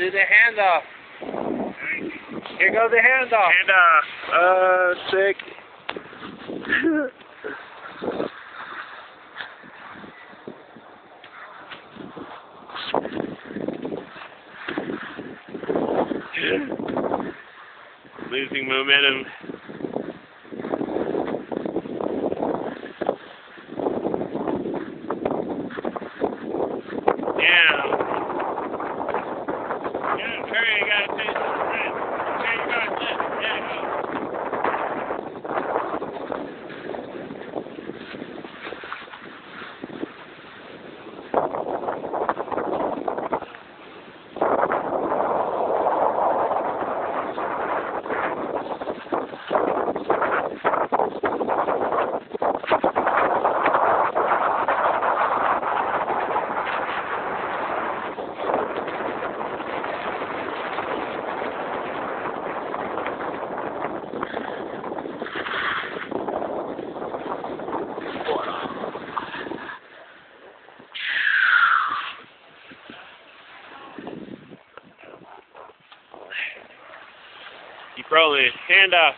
do the handoff. Here goes the handoff. And, uh, uh, sick. Losing momentum. Keep rolling. Hand up.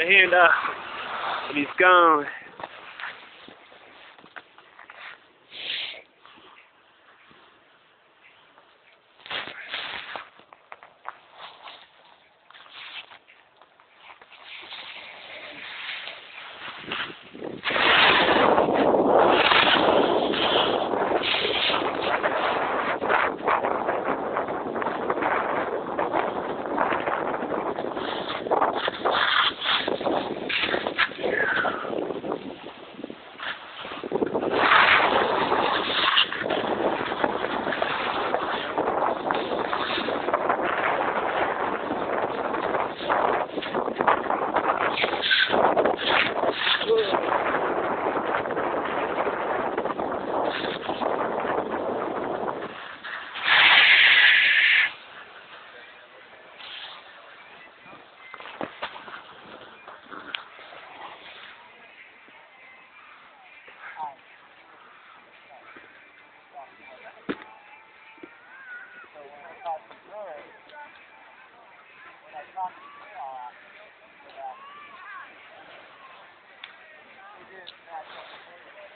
The hand up. Uh, and he's gone.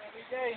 Every day.